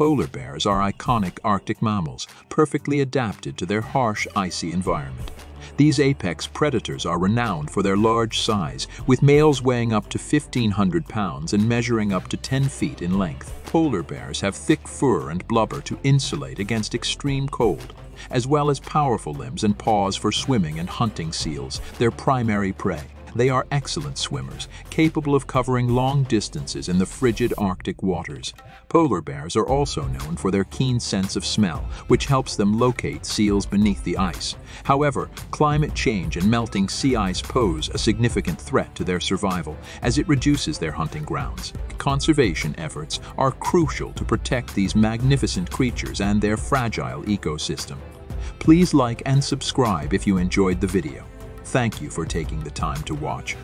Polar bears are iconic Arctic mammals, perfectly adapted to their harsh, icy environment. These apex predators are renowned for their large size, with males weighing up to 1,500 pounds and measuring up to 10 feet in length. Polar bears have thick fur and blubber to insulate against extreme cold, as well as powerful limbs and paws for swimming and hunting seals, their primary prey. They are excellent swimmers, capable of covering long distances in the frigid Arctic waters. Polar bears are also known for their keen sense of smell, which helps them locate seals beneath the ice. However, climate change and melting sea ice pose a significant threat to their survival, as it reduces their hunting grounds. Conservation efforts are crucial to protect these magnificent creatures and their fragile ecosystem. Please like and subscribe if you enjoyed the video. Thank you for taking the time to watch.